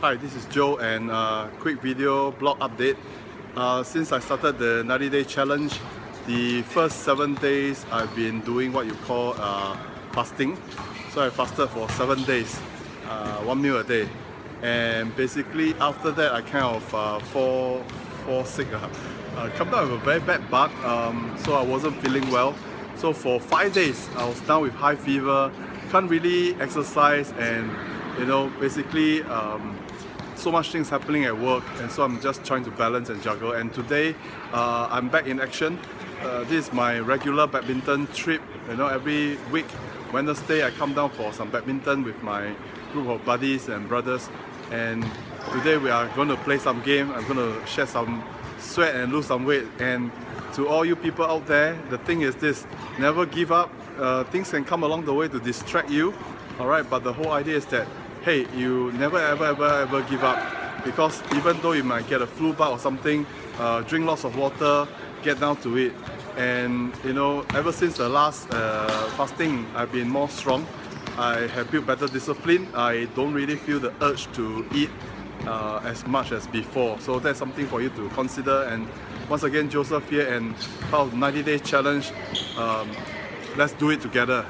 Hi, this is Joe and uh, quick video blog update. Uh, since I started the 90 day challenge, the first seven days I've been doing what you call uh, fasting. So I fasted for seven days, uh, one meal a day. And basically after that I kind of uh, fall, fall sick. Uh, come down with a very bad bug, um, so I wasn't feeling well. So for five days I was down with high fever, can't really exercise and you know basically um, so much things happening at work and so I'm just trying to balance and juggle. And today uh, I'm back in action. Uh, this is my regular badminton trip. You know every week Wednesday I come down for some badminton with my group of buddies and brothers. And today we are going to play some game. I'm going to shed some sweat and lose some weight. And to all you people out there the thing is this never give up. Uh, things can come along the way to distract you. Alright but the whole idea is that hey, you never ever ever ever give up because even though you might get a flu bug or something, uh, drink lots of water, get down to it. And you know, ever since the last uh, fasting, I've been more strong. I have built better discipline. I don't really feel the urge to eat uh, as much as before. So that's something for you to consider. And once again, Joseph here and of 90 Day Challenge. Um, let's do it together.